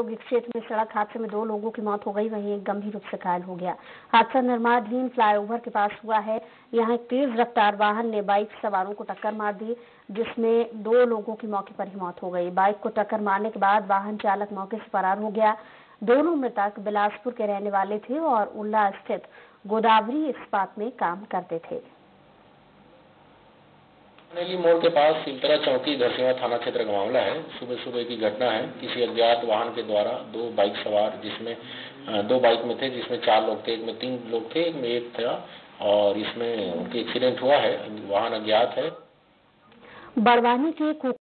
औद्योगिक क्षेत्र में सड़क हादसे में दो लोगों की मौत हो गई, वहीं एक गंभीर रूप से घायल हो गया। हादसा निर्माणाधीन फ्लाईओवर के पास हुआ है। यहाँ एक तेज रफ्तार वाहन ने बाइक सवारों को टक्कर मार दी, जिसमें दो लोगों की मौके पर ही मौत हो गई। बाइक को टक्कर मारने के बाद वाहन चालक मौके से फरार हो गया। दोनों मृतक बिलासपुर के रहने वाले थे और उल्ला स्थित गोदावरी इस्पात में काम करते थे। नैली मोड़ के पास सिलतरा चौकी घरसेवा थाना क्षेत्र का मामला है। सुबह सुबह की घटना है। किसी अज्ञात वाहन के द्वारा दो बाइक सवार, जिसमें दो बाइक में थे, जिसमें चार लोग थे, एक में तीन लोग थे, एक में एक था और इसमें उनके एक्सीडेंट हुआ है। वाहन अज्ञात है। बड़वानी के